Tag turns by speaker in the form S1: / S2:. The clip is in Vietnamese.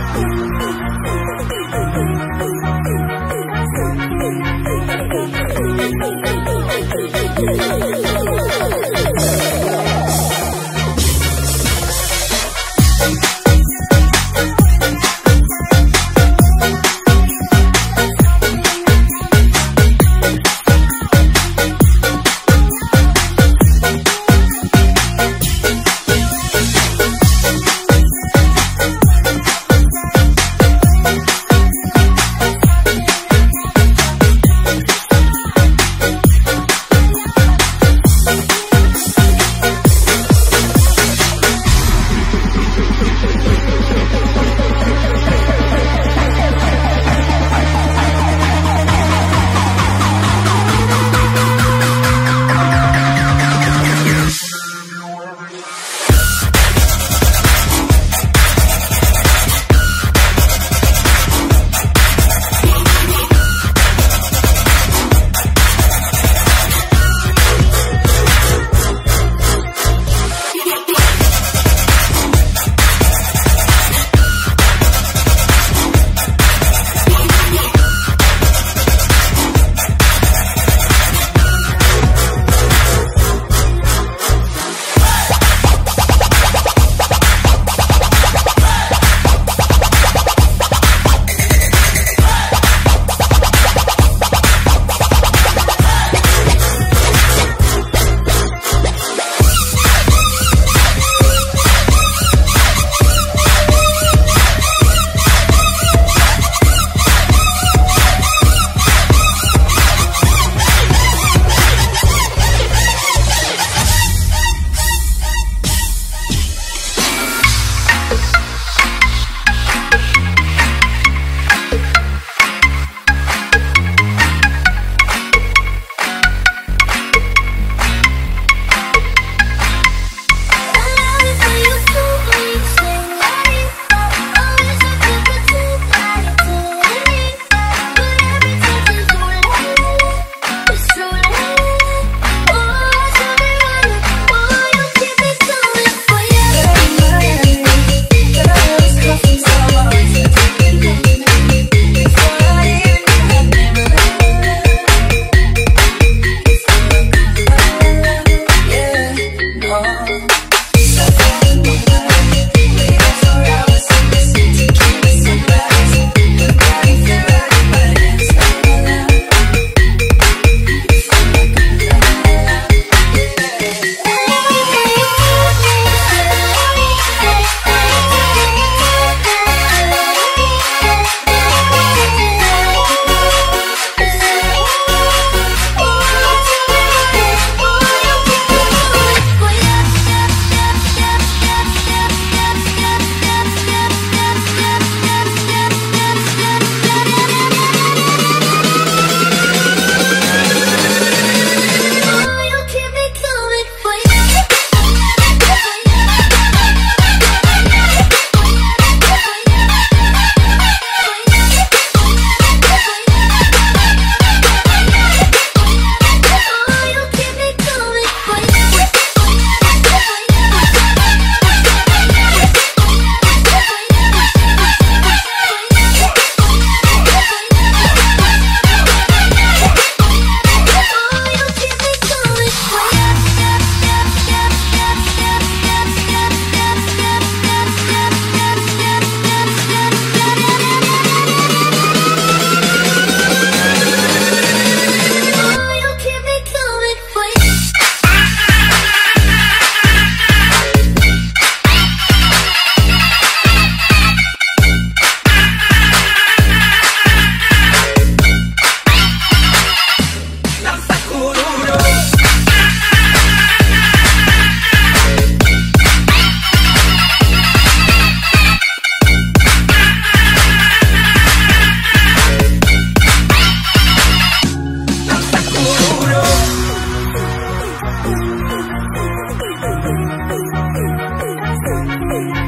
S1: Thank you. Woo!